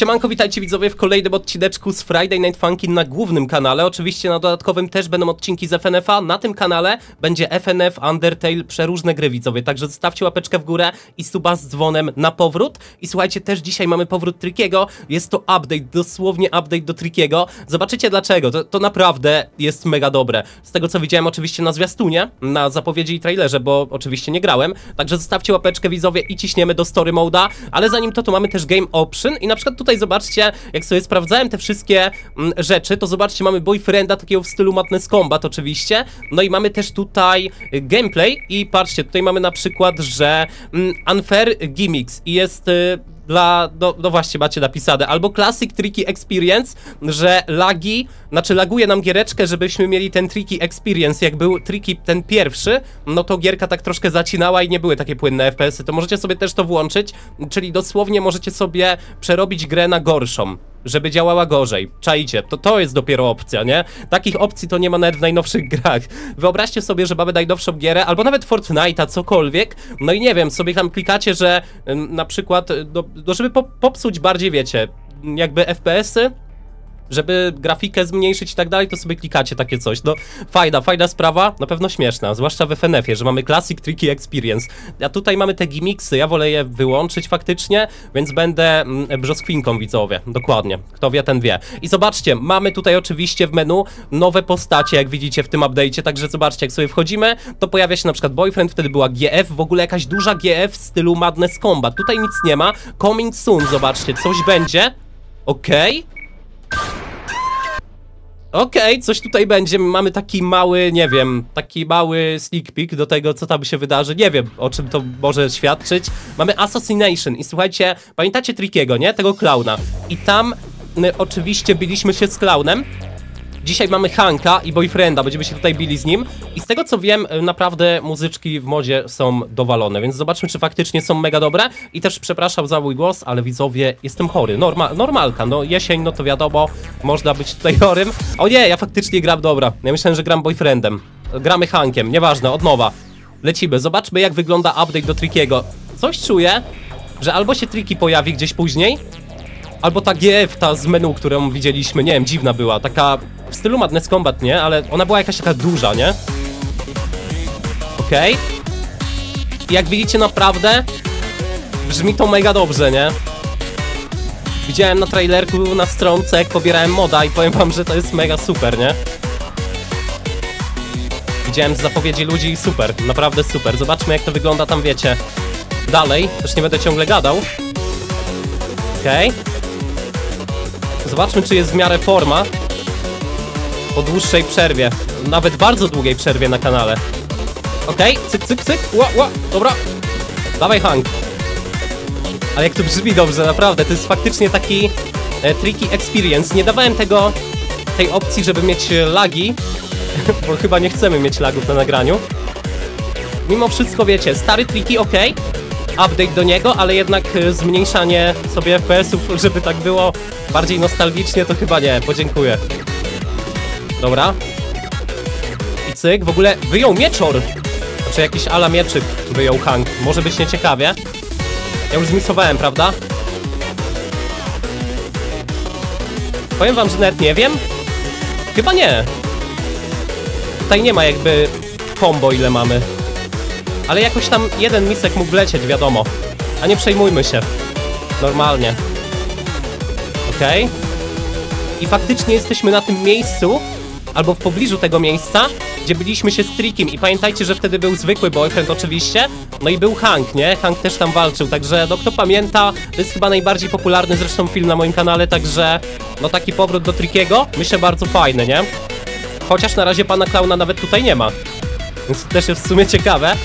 Siemanko, witajcie widzowie w kolejnym odcineczku z Friday Night Funkin' na głównym kanale. Oczywiście na dodatkowym też będą odcinki z FNF-a. Na tym kanale będzie FNF, Undertale, przeróżne gry widzowie. Także zostawcie łapeczkę w górę i suba z dzwonem na powrót. I słuchajcie, też dzisiaj mamy powrót Trickiego. Jest to update, dosłownie update do Trickiego. Zobaczycie dlaczego. To, to naprawdę jest mega dobre. Z tego co widziałem oczywiście na zwiastunie, na zapowiedzi i trailerze, bo oczywiście nie grałem. Także zostawcie łapeczkę widzowie i ciśniemy do story moda. Ale zanim to, to mamy też game option i na przykład tutaj zobaczcie, jak sobie sprawdzałem te wszystkie mm, rzeczy, to zobaczcie, mamy boyfrienda takiego w stylu Madness Combat oczywiście, no i mamy też tutaj y, gameplay i patrzcie, tutaj mamy na przykład, że mm, unfair gimmicks i jest... Y, dla, no, no właśnie macie napisane, albo Classic Tricky Experience, że lagi, znaczy laguje nam giereczkę, żebyśmy mieli ten Tricky Experience, jak był Tricky ten pierwszy, no to gierka tak troszkę zacinała i nie były takie płynne FPS-y, to możecie sobie też to włączyć, czyli dosłownie możecie sobie przerobić grę na gorszą żeby działała gorzej. Czajcie, to, to jest dopiero opcja, nie? Takich opcji to nie ma nawet w najnowszych grach. Wyobraźcie sobie, że mamy najnowszą gierę, albo nawet Fortnite'a, cokolwiek, no i nie wiem, sobie tam klikacie, że na przykład, do, żeby po, popsuć bardziej, wiecie, jakby FPS-y, żeby grafikę zmniejszyć i tak dalej, to sobie klikacie takie coś. No, fajna, fajna sprawa, na pewno śmieszna, zwłaszcza w FNF-ie, że mamy Classic Tricky Experience. A tutaj mamy te gimmicksy, ja wolę je wyłączyć faktycznie, więc będę mm, brzoskwinką widzowie, dokładnie. Kto wie, ten wie. I zobaczcie, mamy tutaj oczywiście w menu nowe postacie, jak widzicie w tym update'cie, także zobaczcie, jak sobie wchodzimy, to pojawia się na przykład Boyfriend, wtedy była GF, w ogóle jakaś duża GF w stylu Madness Combat. Tutaj nic nie ma, coming soon, zobaczcie, coś będzie. Okej. Okej, coś tutaj będzie. Mamy taki mały, nie wiem, taki mały sneak peek do tego, co tam się wydarzy. Nie wiem, o czym to może świadczyć. Mamy Assassination i słuchajcie, pamiętacie Trickiego, nie? Tego klauna. I tam y, oczywiście biliśmy się z klaunem. Dzisiaj mamy Hanka i Boyfrienda, będziemy się tutaj bili z nim. I z tego co wiem, y, naprawdę muzyczki w modzie są dowalone, więc zobaczmy, czy faktycznie są mega dobre. I też przepraszam za mój głos, ale widzowie, jestem chory. Norma normalka, no jesień, no to wiadomo, można być tutaj chorym. O nie, ja faktycznie gram dobra. Ja myślałem, że gram Boyfriendem. Gramy Hankiem, nieważne, od nowa. Lecimy, zobaczmy jak wygląda update do Trickiego. Coś czuję, że albo się Tricky pojawi gdzieś później, Albo ta GF, ta z menu, którą widzieliśmy, nie wiem, dziwna była, taka w stylu Madness Combat, nie? Ale ona była jakaś taka duża, nie? Okej. I jak widzicie, naprawdę brzmi to mega dobrze, nie? Widziałem na trailerku na stronce, jak pobierałem moda i powiem wam, że to jest mega super, nie? Widziałem z zapowiedzi ludzi i super, naprawdę super. Zobaczmy, jak to wygląda tam, wiecie, dalej. Też nie będę ciągle gadał. Okej. Zobaczmy, czy jest w miarę forma po dłuższej przerwie. Nawet bardzo długiej przerwie na kanale. Okej, cyk, cyk, cyk. Ła, ła, dobra. Dawaj, Hank. Ale jak to brzmi dobrze, naprawdę. To jest faktycznie taki e, tricky experience. Nie dawałem tego, tej opcji, żeby mieć lagi, bo chyba nie chcemy mieć lagów na nagraniu. Mimo wszystko, wiecie, stary tricky, ok, update do niego, ale jednak e, zmniejszanie sobie FPS-ów, żeby tak było bardziej nostalgicznie, to chyba nie, podziękuję. Dobra. I cyk, w ogóle wyjął mieczor! Znaczy jakiś ala mieczyk wyjął Hank. Może być nieciekawie. Ja już zmisowałem, prawda? Powiem wam, że nawet nie wiem. Chyba nie. Tutaj nie ma jakby combo ile mamy. Ale jakoś tam jeden misek mógł lecieć, wiadomo. A nie przejmujmy się. Normalnie. Okej. Okay. I faktycznie jesteśmy na tym miejscu, albo w pobliżu tego miejsca, gdzie byliśmy się z Trickiem i pamiętajcie, że wtedy był zwykły boyfriend oczywiście, no i był Hank, nie? Hank też tam walczył, także no kto pamięta, to jest chyba najbardziej popularny zresztą film na moim kanale, także no taki powrót do Trickiego, myślę bardzo fajny, nie? Chociaż na razie pana klauna nawet tutaj nie ma, więc to też jest w sumie ciekawe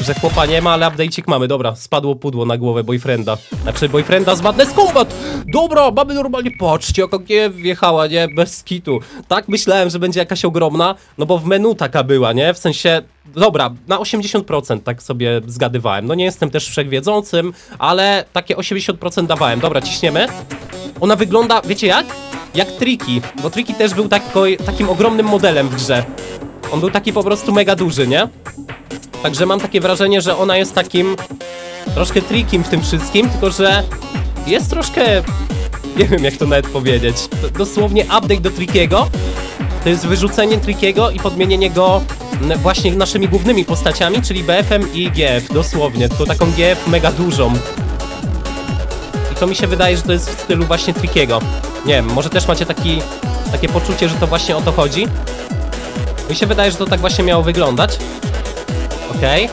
że chłopa nie ma, ale update'ik mamy. Dobra, spadło pudło na głowę boyfrienda. Znaczy boyfrienda z Madness Combat! Dobra, mamy normalnie, patrzcie jaka G wjechała, nie? Bez kitu. Tak myślałem, że będzie jakaś ogromna, no bo w menu taka była, nie? W sensie, dobra, na 80% tak sobie zgadywałem. No nie jestem też wszechwiedzącym, ale takie 80% dawałem. Dobra, ciśniemy. Ona wygląda, wiecie jak? Jak Triki, bo Triki też był tako, takim ogromnym modelem w grze. On był taki po prostu mega duży, nie? Także mam takie wrażenie, że ona jest takim troszkę trikiem w tym wszystkim, tylko że jest troszkę... Nie wiem jak to nawet powiedzieć. Dosłownie update do Trickiego. To jest wyrzucenie Trickiego i podmienienie go właśnie naszymi głównymi postaciami, czyli BF-em i GF. Dosłownie, tylko taką GF mega dużą. I to mi się wydaje, że to jest w stylu właśnie Trickiego. Nie wiem, może też macie taki, takie poczucie, że to właśnie o to chodzi. Mi się wydaje, że to tak właśnie miało wyglądać. Okej.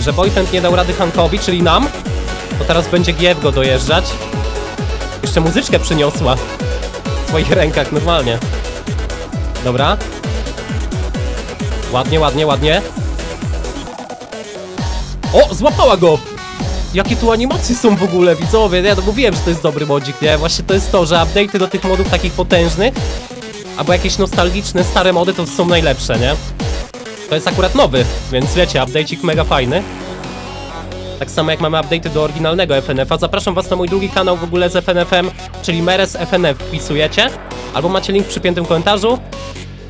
Że Boyfriend nie dał rady Hankowi, czyli nam. To teraz będzie GF go dojeżdżać. Jeszcze muzyczkę przyniosła. W swoich rękach, normalnie. Dobra. Ładnie, ładnie, ładnie. O, złapała go! Jakie tu animacje są w ogóle, widzowie? Ja to mówiłem, że to jest dobry modzik, nie? Właśnie to jest to, że update'y do tych modów takich potężnych albo jakieś nostalgiczne, stare mody to są najlepsze, nie? To jest akurat nowy, więc wiecie, update'ik mega fajny. Tak samo jak mamy update'y do oryginalnego FNF-a. Zapraszam was na mój drugi kanał w ogóle z FNF-em, czyli Meres FNF wpisujecie, albo macie link w przypiętym komentarzu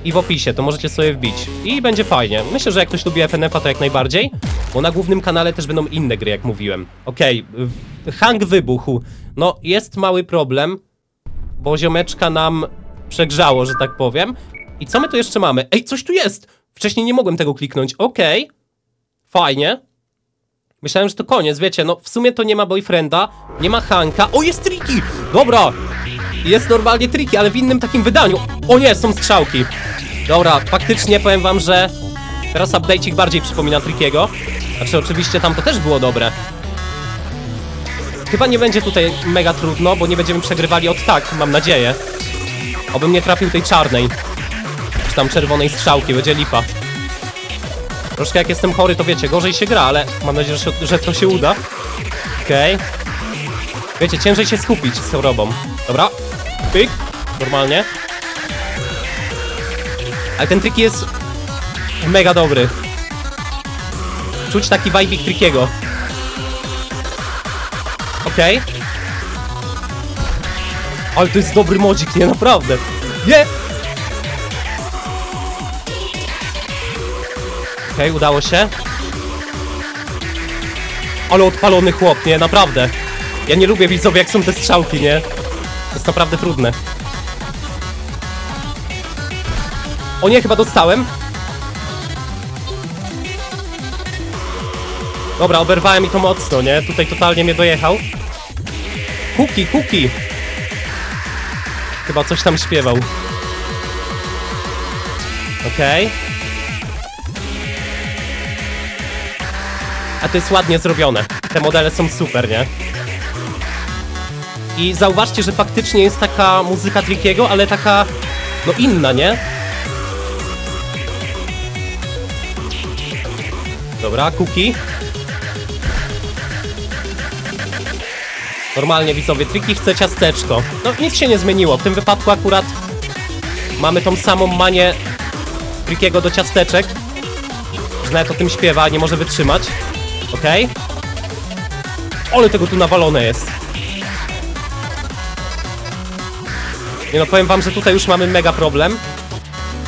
i w opisie, to możecie sobie wbić. I będzie fajnie. Myślę, że jak ktoś lubi FNF-a, to jak najbardziej, bo na głównym kanale też będą inne gry, jak mówiłem. Okej, y, hang wybuchł. No, jest mały problem, bo ziomeczka nam przegrzało, że tak powiem. I co my tu jeszcze mamy? Ej, coś tu jest! Wcześniej nie mogłem tego kliknąć. Okej. Fajnie. Myślałem, że to koniec, wiecie, no w sumie to nie ma boyfrienda, nie ma Hanka. O, jest Triki! Dobra! Jest normalnie Triki, ale w innym takim wydaniu. O nie, są strzałki. Dobra, faktycznie powiem wam, że teraz update'ik bardziej przypomina Trikiego. Znaczy, oczywiście tam to też było dobre. Chyba nie będzie tutaj mega trudno, bo nie będziemy przegrywali od tak, mam nadzieję. Obym nie trafił tej czarnej. Tam czerwonej strzałki, będzie lipa. Troszkę jak jestem chory, to wiecie, gorzej się gra, ale mam nadzieję, że, że to się uda. Okej. Wiecie, ciężej się skupić z chorobą. Dobra. Pyk. Normalnie. Ale ten trik jest mega dobry. Czuć taki vibe trikiego. Okej. Ale to jest dobry modzik, nie? Naprawdę. Nie! Okej, udało się. Ale odpalony chłop, nie? Naprawdę. Ja nie lubię widzowie, jak są te strzałki, nie? To jest naprawdę trudne. O nie, chyba dostałem. Dobra, oberwałem i to mocno, nie? Tutaj totalnie mnie dojechał. Kuki, kuki! Chyba coś tam śpiewał. Okej. A to jest ładnie zrobione. Te modele są super, nie? I zauważcie, że faktycznie jest taka muzyka Trickiego, ale taka, no inna, nie? Dobra, Kuki. Normalnie widzowie, Tricky chce ciasteczko. No nic się nie zmieniło, w tym wypadku akurat mamy tą samą manię Trickiego do ciasteczek. Że nawet o tym śpiewa, nie może wytrzymać. Okej. Ole tego tu nawalone jest. Nie no, powiem wam, że tutaj już mamy mega problem.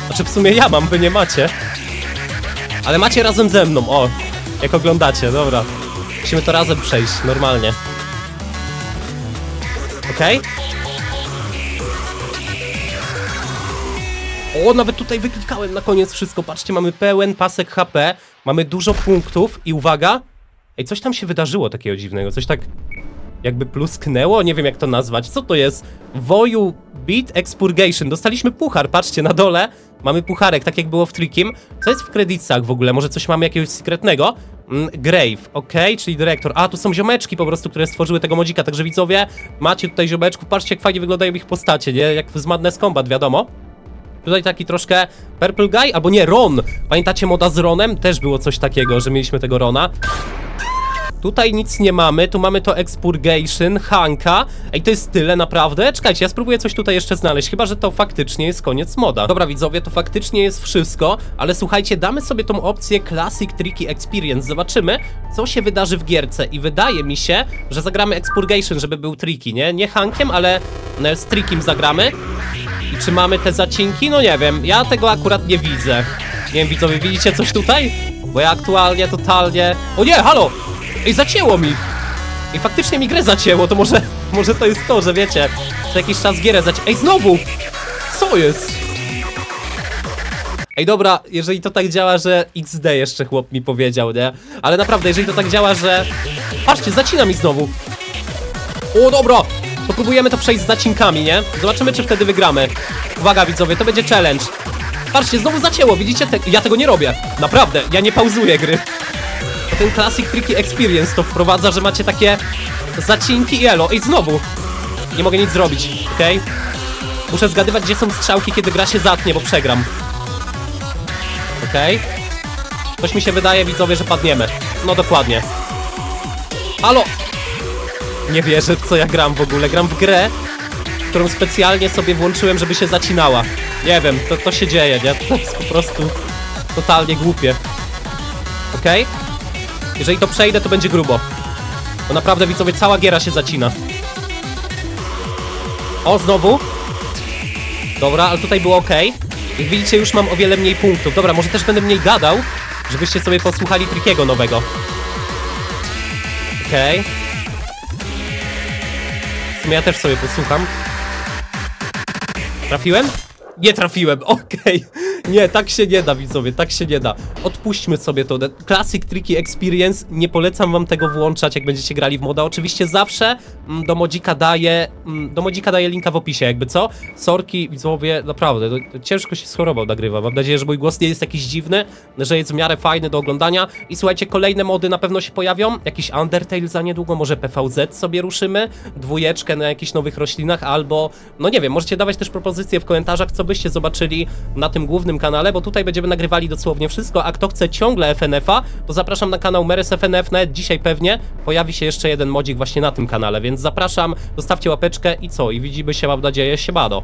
Znaczy w sumie ja mam, wy nie macie. Ale macie razem ze mną, o. Jak oglądacie, dobra. Musimy to razem przejść, normalnie. Okej. O, nawet tutaj wyklikałem na koniec wszystko. Patrzcie, mamy pełen pasek HP, mamy dużo punktów i uwaga. Ej, coś tam się wydarzyło takiego dziwnego, coś tak jakby plusknęło, nie wiem jak to nazwać. Co to jest? Woju Beat Expurgation. Dostaliśmy puchar, patrzcie, na dole mamy pucharek, tak jak było w Trickim. Co jest w kredytach w ogóle? Może coś mamy jakiegoś sekretnego? Mm, Grave, ok, czyli dyrektor. A, tu są ziomeczki po prostu, które stworzyły tego modzika, także widzowie, macie tutaj ziomeczków, patrzcie jak fajnie wyglądają ich postacie, nie? Jak z Madness Combat, wiadomo. Tutaj taki troszkę Purple Guy, albo nie, Ron. Pamiętacie moda z Ronem? Też było coś takiego, że mieliśmy tego Rona. Tutaj nic nie mamy, tu mamy to Expurgation, Hanka. Ej, to jest tyle naprawdę? Czekajcie, ja spróbuję coś tutaj jeszcze znaleźć, chyba, że to faktycznie jest koniec moda. Dobra, widzowie, to faktycznie jest wszystko, ale słuchajcie, damy sobie tą opcję Classic Tricky Experience, zobaczymy, co się wydarzy w gierce i wydaje mi się, że zagramy Expurgation, żeby był tricky, nie? Nie Hankiem, ale e, z Trickim zagramy. I czy mamy te zacinki? No nie wiem, ja tego akurat nie widzę. Nie wiem, widzowie, widzicie coś tutaj? Bo ja aktualnie totalnie... O nie, halo! Ej, zacięło mi! I faktycznie mi grę zacięło, to może, może to jest to, że wiecie, co jakiś czas gierę zacięło. Ej, znowu! Co jest? Ej, dobra, jeżeli to tak działa, że XD jeszcze chłop mi powiedział, nie? Ale naprawdę, jeżeli to tak działa, że... Patrzcie, zacina mi znowu. O, dobra! To próbujemy to przejść z zacinkami, nie? Zobaczymy, czy wtedy wygramy. Uwaga, widzowie, to będzie challenge. Patrzcie, znowu zacięło, widzicie? Te... Ja tego nie robię. Naprawdę, ja nie pauzuję gry. Ten Classic Tricky Experience to wprowadza, że macie takie zacinki i elo. Ej, znowu! Nie mogę nic zrobić, okej? Muszę zgadywać, gdzie są strzałki, kiedy gra się zatnie, bo przegram. Okej. Coś mi się wydaje, widzowie, że padniemy. No dokładnie. Halo! Nie wierzę, co ja gram w ogóle. Gram w grę, którą specjalnie sobie włączyłem, żeby się zacinała. Nie wiem, to, to się dzieje, nie? To jest po prostu totalnie głupie. Okej? Jeżeli to przejdę, to będzie grubo. Bo naprawdę, widzowie, cała giera się zacina. O, znowu. Dobra, ale tutaj było ok. Jak widzicie, już mam o wiele mniej punktów. Dobra, może też będę mniej gadał, żebyście sobie posłuchali Trickiego nowego. Okej. W sumie ja też sobie posłucham. Trafiłem? Nie trafiłem, okej. Nie, tak się nie da, widzowie, tak się nie da. Odpuśćmy sobie to. Classic Tricky Experience, nie polecam wam tego włączać, jak będziecie grali w moda. Oczywiście zawsze mm, do modzika daję, mm, do modzika daję linka w opisie, jakby co. Sorki, widzowie, naprawdę, to, ciężko się schorował nagrywa. Mam nadzieję, że mój głos nie jest jakiś dziwny, że jest w miarę fajny do oglądania. I słuchajcie, kolejne mody na pewno się pojawią. Jakiś Undertale za niedługo, może PVZ sobie ruszymy, dwójeczkę na jakichś nowych roślinach, albo, no nie wiem, możecie dawać też propozycje w komentarzach, co byście zobaczyli na tym głównym kanale, bo tutaj będziemy nagrywali dosłownie wszystko, a kto chce ciągle FNF-a, to zapraszam na kanał Meres FNF, nawet dzisiaj pewnie pojawi się jeszcze jeden modzik właśnie na tym kanale, więc zapraszam, zostawcie łapeczkę i co, i widzimy się, mam nadzieję, siemano.